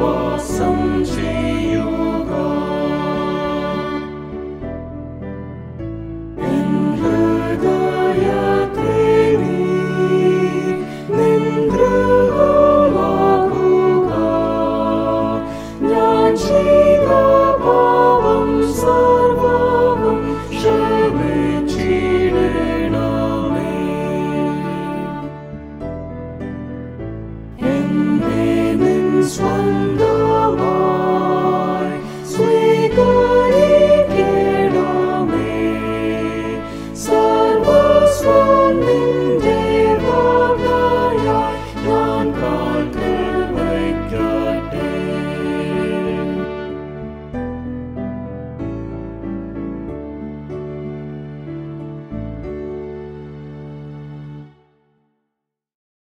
awesome